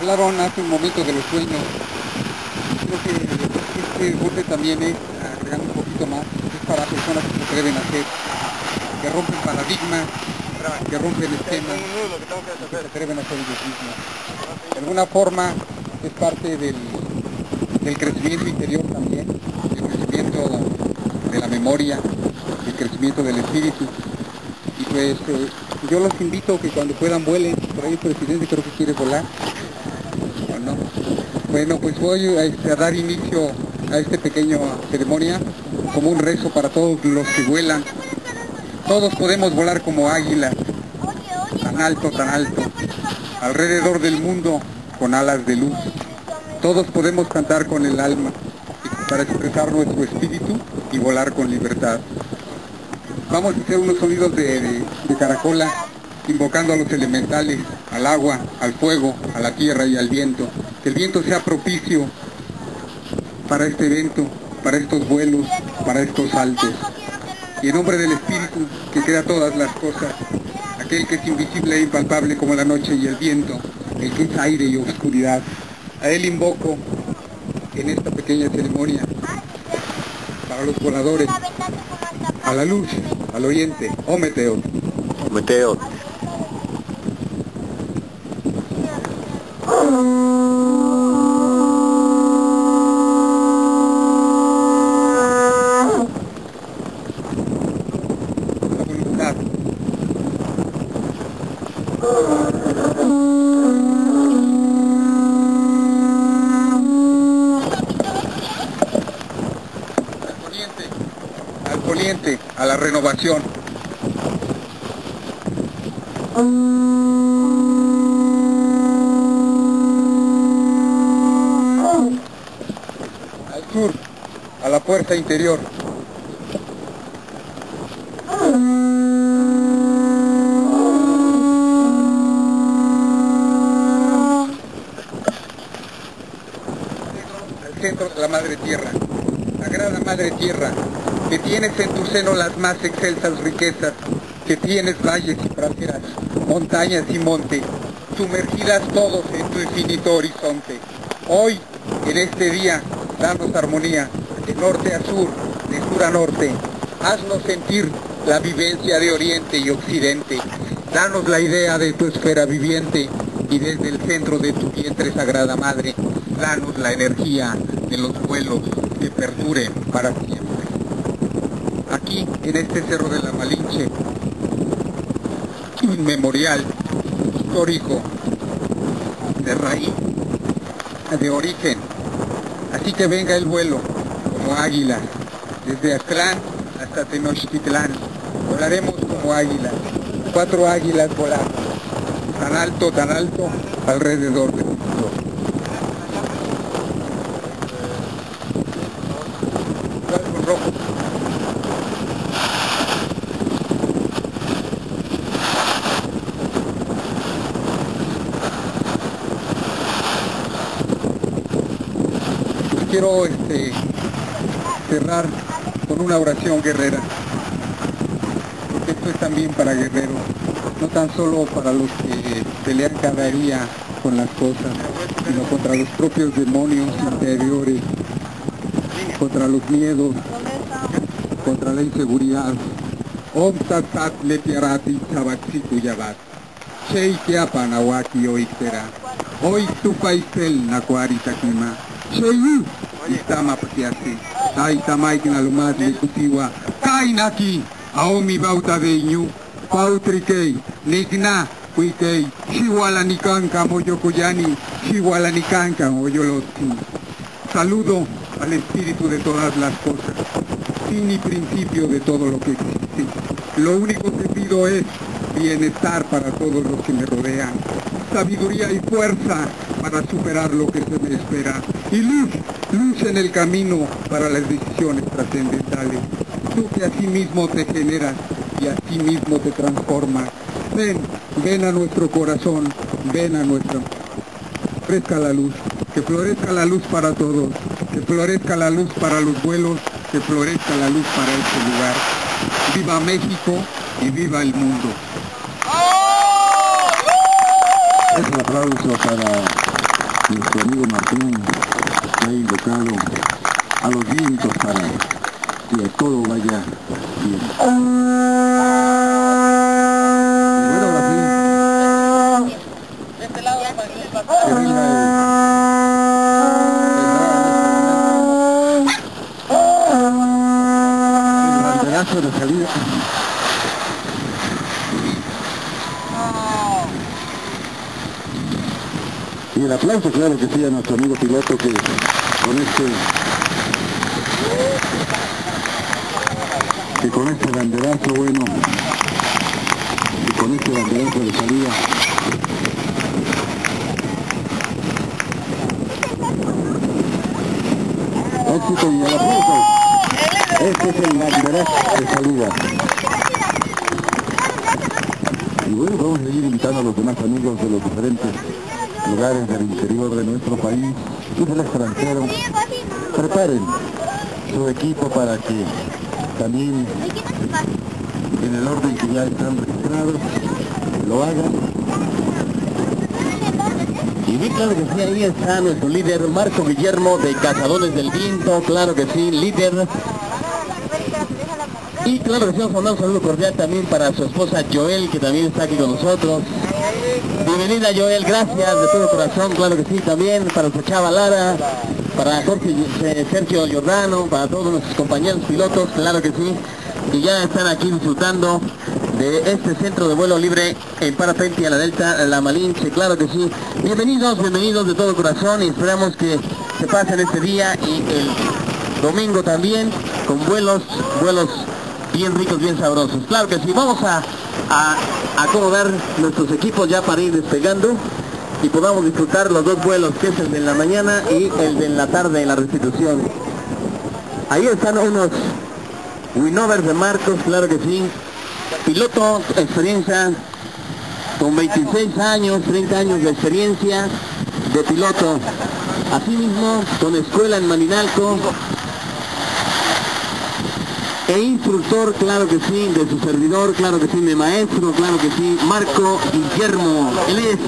Hablaron hace un momento de los sueños. Creo que este bote también es, agregando un poquito más, es para personas que se a hacer, que rompen paradigmas, que rompen esquemas, que se atreven a hacer ellos mismos. De alguna forma es parte del, del crecimiento interior también, del crecimiento de la memoria, el crecimiento del espíritu. Y pues eh, yo los invito que cuando puedan vuelen, por ahí el presidente creo que quiere volar. Bueno, pues voy a, este, a dar inicio a esta pequeña ceremonia como un rezo para todos los que vuelan. Todos podemos volar como águilas, tan alto, tan alto, alrededor del mundo con alas de luz. Todos podemos cantar con el alma para expresar nuestro espíritu y volar con libertad. Vamos a hacer unos sonidos de, de- de caracola, invocando a los elementales, al agua, al fuego, a la tierra y al viento. Que el viento sea propicio para este evento, para estos vuelos, para estos saltos. Y en nombre del Espíritu que crea todas las cosas, aquel que es invisible e impalpable como la noche y el viento, el que es aire y oscuridad, a él invoco en esta pequeña ceremonia para los voladores, a la luz, al oriente, oh Meteo. Al poniente, al poniente, a la renovación. Al sur, a la fuerza interior. Madre Tierra. Sagrada Madre Tierra, que tienes en tu seno las más excelsas riquezas, que tienes valles y praderas, montañas y monte, sumergidas todos en tu infinito horizonte. Hoy, en este día, danos armonía, de norte a sur, de sur a norte. Haznos sentir la vivencia de oriente y occidente. Danos la idea de tu esfera viviente y desde el centro de tu vientre, Sagrada Madre, danos la energía de los vuelos que perduren para siempre. Aquí, en este Cerro de la Malinche, un memorial histórico de raíz, de origen. Así que venga el vuelo como águila, desde Aztlán hasta Tenochtitlán. Volaremos como águilas, cuatro águilas volando, tan alto, tan alto, alrededor del mundo. Con quiero este, cerrar con una oración guerrera, porque esto es también para guerreros, no tan solo para los que pelean cada día con las cosas, sino contra los propios demonios interiores, contra los miedos, contra la inseguridad. Om Tat Sat Letiarati Chabatsitu Yabat. Shei Kiapa Nawaki Oiktera. Hoy tu paisel Nakwari Takima. Shei Istama Patiasi. Tai Tamaik Nalumat Lekutiwa. Kai Naki. Aomi Bauta de Iñu. Pautrikei. Nigna. Kuikei. Shiwala Nikanka Moyokoyani. Shiwala Nikanka Oyoloti. Saludo al espíritu de todas las cosas, fin y principio de todo lo que existe. Lo único que pido es bienestar para todos los que me rodean, sabiduría y fuerza para superar lo que se me espera, y luz, luz en el camino para las decisiones trascendentales. Tú que a sí mismo te generas y a sí mismo te transformas. Ven, ven a nuestro corazón, ven a nuestro florezca la luz, que florezca la luz para todos, que florezca la luz para los vuelos, que florezca la luz para este lugar. Viva México y viva el mundo. Es un aplauso para nuestro amigo Martín ha invocado a los vientos para que todo vaya bien. Y el aplauso, claro que sí, a nuestro amigo piloto que con este que con este banderazo bueno y con este banderazo de salida. Éxito y el aplauso. Este es el banderazo de salida. Y bueno vamos a seguir invitando a los demás amigos de los diferentes lugares del interior de nuestro país y del extranjero. Preparen su equipo para que también en el orden que ya están registrados lo hagan. Y bien, claro que sí, ahí está nuestro líder Marco Guillermo de Cazadores del Viento, claro que sí, líder. Y claro que a mandar un saludo cordial también para su esposa Joel, que también está aquí con nosotros. Bienvenida Joel, gracias de todo corazón, claro que sí, también para su chava Lara, para Jorge, eh, Sergio Giordano, para todos nuestros compañeros pilotos, claro que sí, y ya están aquí disfrutando de este centro de vuelo libre en parapente a la Delta, la Malinche, claro que sí. Bienvenidos, bienvenidos de todo corazón y esperamos que se pasen este día y el domingo también con vuelos, vuelos bien ricos, bien sabrosos. Claro que sí, vamos a, a acomodar nuestros equipos ya para ir despegando y podamos disfrutar los dos vuelos, que es el de la mañana y el de la tarde en la restitución. Ahí están unos Winovers de Marcos, claro que sí. Piloto, experiencia con 26 años, 30 años de experiencia de piloto. Asimismo, con escuela en Maninalco. E instructor, claro que sí, de su servidor, claro que sí, mi maestro, claro que sí, Marco Guillermo. Él es